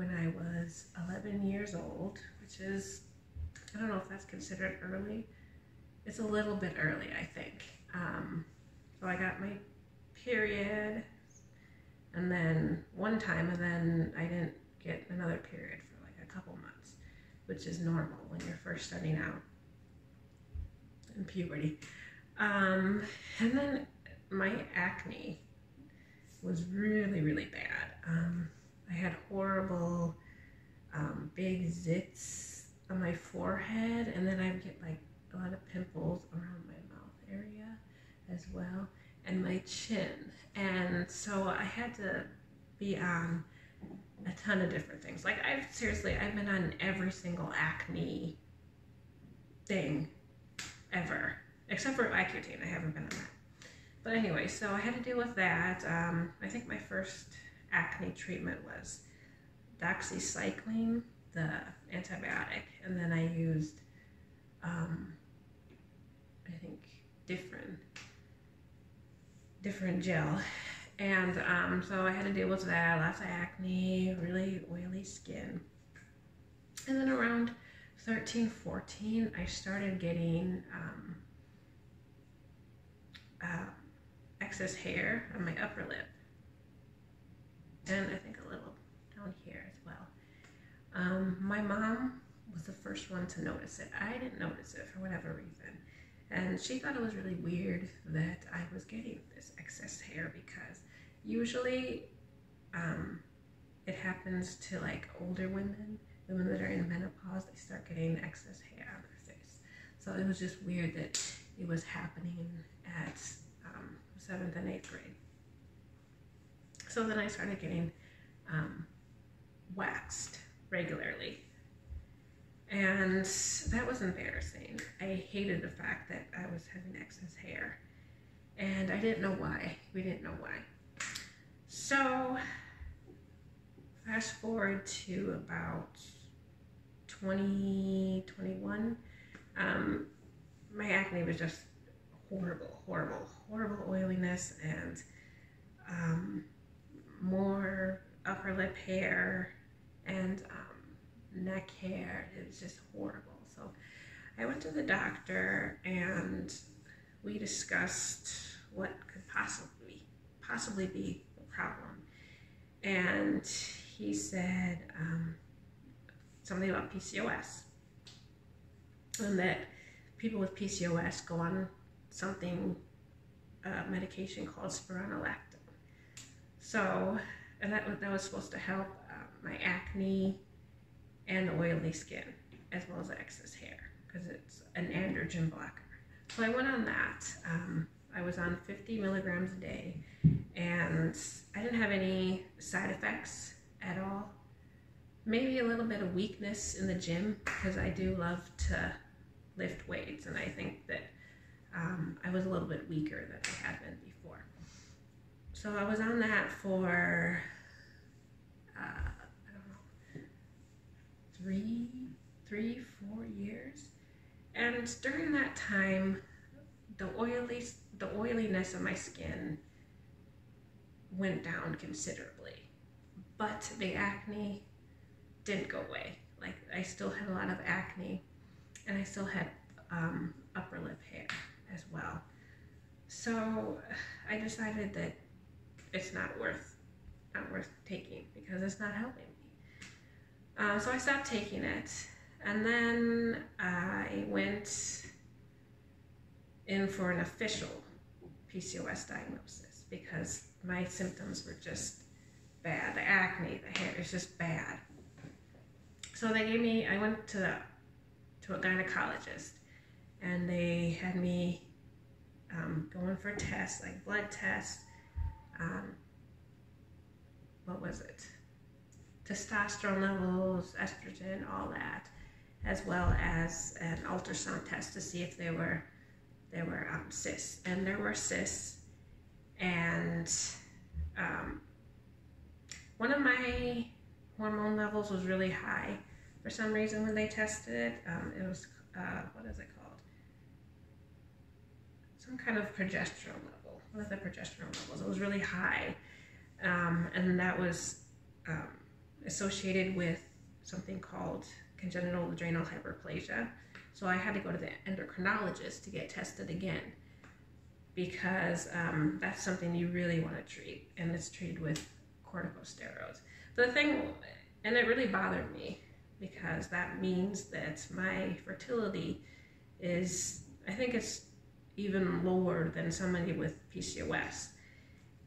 when I was 11 years old, which is, I don't know if that's considered early. It's a little bit early, I think. Um, so I got my period, and then one time, and then I didn't get another period for like a couple months, which is normal when you're first starting out in puberty. Um, and then my acne was really, really bad. Um, I had horrible um, big zits on my forehead, and then I get like a lot of pimples around my mouth area as well, and my chin. And so I had to be on a ton of different things. Like I've seriously, I've been on every single acne thing ever, except for Accutane. I haven't been on that. But anyway, so I had to deal with that. Um, I think my first acne treatment was doxycycline, the antibiotic, and then I used, um, I think, different, different gel. And um, so I had to deal with that, lots of acne, really oily skin. And then around 13, 14, I started getting um, uh, excess hair on my upper lip. And I think a little down here as well. Um, my mom was the first one to notice it. I didn't notice it for whatever reason. And she thought it was really weird that I was getting this excess hair because usually um, it happens to like older women, women that are in menopause, they start getting excess hair on their face. So it was just weird that it was happening at um, seventh and eighth grade. So then I started getting um, waxed regularly. And that was embarrassing. I hated the fact that I was having excess hair. And I didn't know why. We didn't know why. So, fast forward to about 2021, um, my acne was just horrible, horrible, horrible oiliness and um, more upper lip hair and um, neck hair. It was just horrible. So I went to the doctor and we discussed what could possibly possibly be the problem. And he said um, something about PCOS and that people with PCOS go on something, uh, medication called spironolactone. So, and that, that was supposed to help uh, my acne and the oily skin, as well as excess hair, because it's an androgen blocker. So I went on that. Um, I was on 50 milligrams a day, and I didn't have any side effects at all. Maybe a little bit of weakness in the gym, because I do love to lift weights, and I think that um, I was a little bit weaker than I had been before. So I was on that for, uh, I don't know, three, three, four years. And during that time, the oily, the oiliness of my skin went down considerably, but the acne didn't go away. Like I still had a lot of acne, and I still had um, upper lip hair as well. So I decided that it's not worth not worth taking because it's not helping me. Uh, so I stopped taking it, and then I went in for an official PCOS diagnosis because my symptoms were just bad. The acne, the hair is just bad. So they gave me. I went to the, to a gynecologist, and they had me um, going for tests like blood tests. Um, what was it? Testosterone levels, estrogen, all that, as well as an ultrasound test to see if there were there were um, cysts, and there were cysts, and um, one of my hormone levels was really high for some reason when they tested it. Um, it was uh, what is it called? Some kind of progesterone level. What the progesterone levels? It was really high, um, and that was um, associated with something called congenital adrenal hyperplasia. So I had to go to the endocrinologist to get tested again because um, that's something you really want to treat, and it's treated with corticosteroids. The thing, and it really bothered me because that means that my fertility is, I think it's even lower than somebody with PCOS.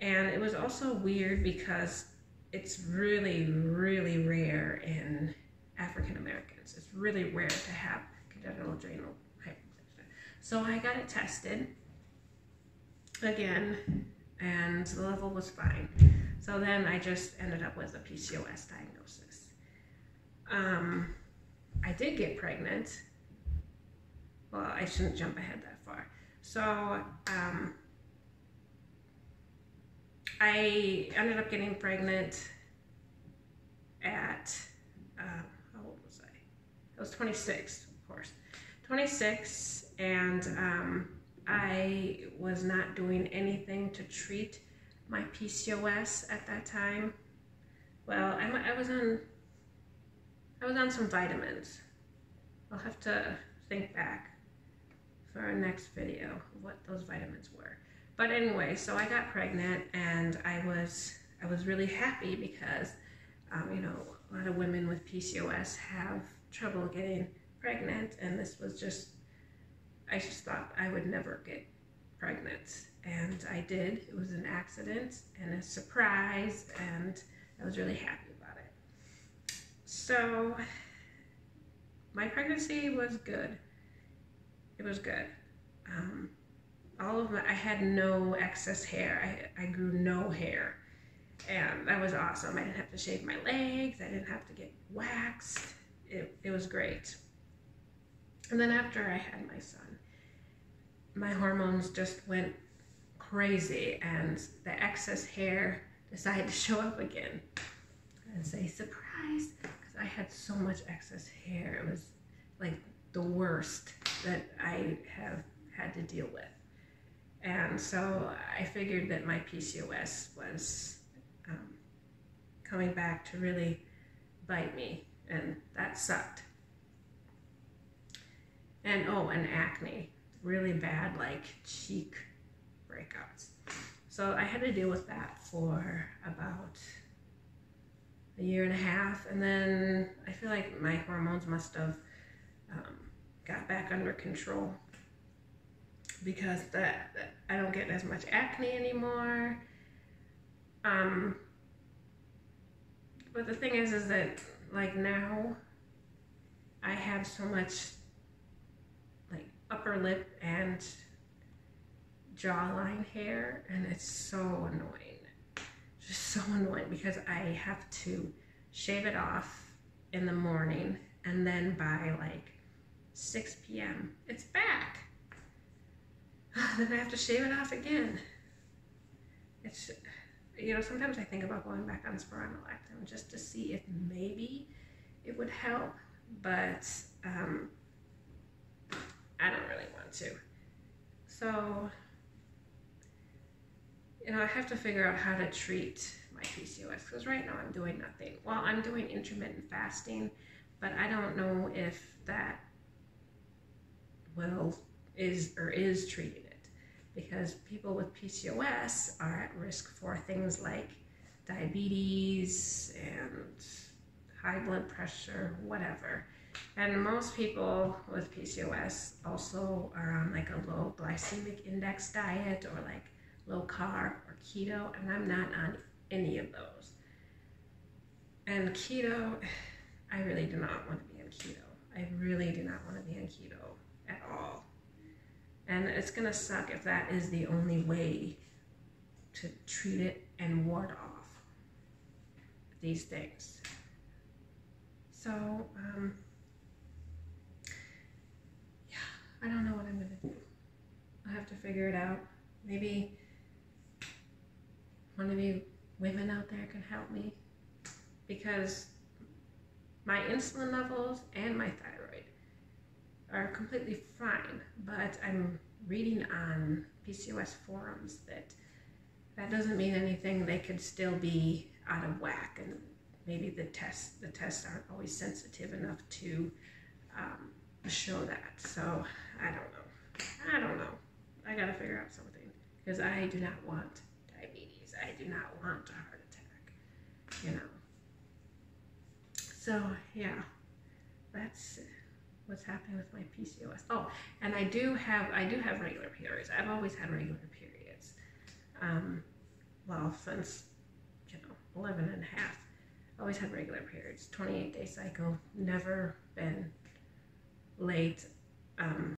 And it was also weird because it's really, really rare in African Americans. It's really rare to have congenital adrenal hyperplasia. So I got it tested again, and the level was fine. So then I just ended up with a PCOS diagnosis. Um, I did get pregnant. Well, I shouldn't jump ahead that far. So um, I ended up getting pregnant at, uh, how old was I? I was 26, of course. 26, and um, I was not doing anything to treat my PCOS at that time. Well, I, I was on I was on some vitamins. I'll have to think back for our next video what those vitamins were. But anyway, so I got pregnant and I was I was really happy because um, you know a lot of women with PCOS have trouble getting pregnant and this was just I just thought I would never get pregnant. And I did. It was an accident and a surprise, and I was really happy about it. So, my pregnancy was good. It was good. Um, all of my, I had no excess hair. I, I grew no hair. And that was awesome. I didn't have to shave my legs. I didn't have to get waxed. It, it was great. And then after I had my son, my hormones just went crazy and the excess hair decided to show up again. And say, surprise, because I had so much excess hair. It was like the worst that I have had to deal with. And so I figured that my PCOS was um, coming back to really bite me, and that sucked. And oh, and acne really bad like cheek breakouts. So I had to deal with that for about a year and a half. And then I feel like my hormones must have um, got back under control because that, I don't get as much acne anymore. Um, but the thing is, is that like now I have so much like upper lip and jawline hair and it's so annoying just so annoying because I have to shave it off in the morning and then by like 6 p.m. it's back then I have to shave it off again it's you know sometimes I think about going back on spironolactone just to see if maybe it would help but um, I don't really want to. So, you know, I have to figure out how to treat my PCOS because right now I'm doing nothing. Well, I'm doing intermittent fasting, but I don't know if that will is or is treating it because people with PCOS are at risk for things like diabetes and high blood pressure, whatever. And most people with PCOS also are on like a low glycemic index diet or like low carb or keto, and I'm not on any of those. And keto, I really do not want to be on keto. I really do not want to be on keto at all. And it's going to suck if that is the only way to treat it and ward off these things. So, um, I don't know what I'm gonna do. I'll have to figure it out. Maybe one of you women out there can help me because my insulin levels and my thyroid are completely fine, but I'm reading on PCOS forums that that doesn't mean anything. They could still be out of whack and maybe the test the tests aren't always sensitive enough to um, show that. So I don't know. I don't know. I gotta figure out something because I do not want diabetes. I do not want a heart attack. You know. So yeah, that's what's happening with my PCOS. Oh, and I do have I do have regular periods. I've always had regular periods. Um, well, since you know 11 and a half, always had regular periods. 28 day cycle, never been late. Um,